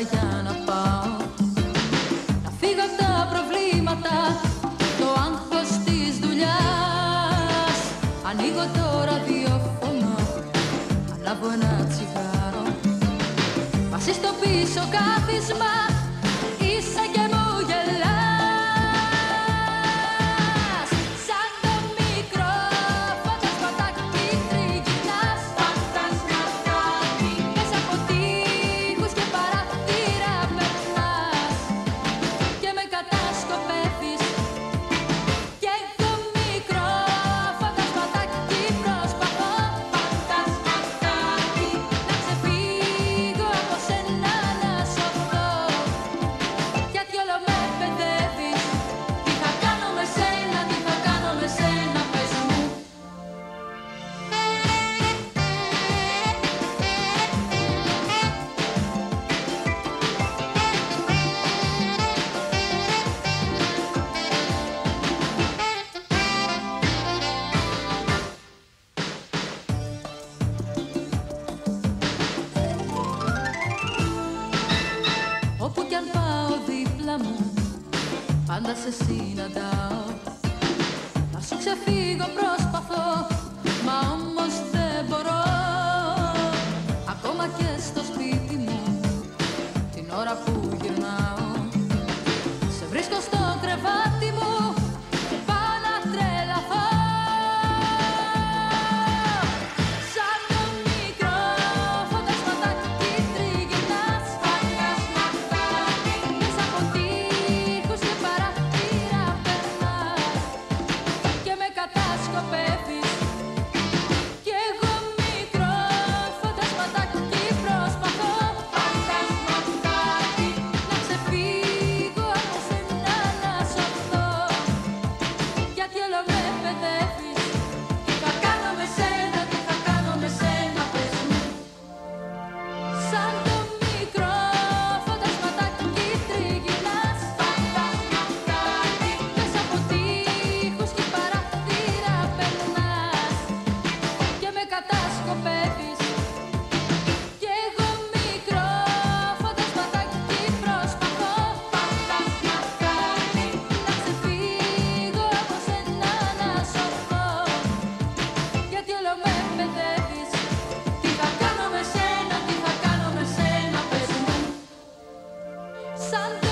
για να πάω. Να φύγω τα προβλήματα Το άγχος της δουλειάς. Ανοίγω το ραδιόφωνο Ανάβω ένα τσιγάρο. Μαζί στο πίσω κάθισμα πάντα σε συναντάω. Να σου ξεφύγω προσπαθώ, μα όμως δεν μπορώ. Ακόμα και στο σπίτι μου, την ώρα που something.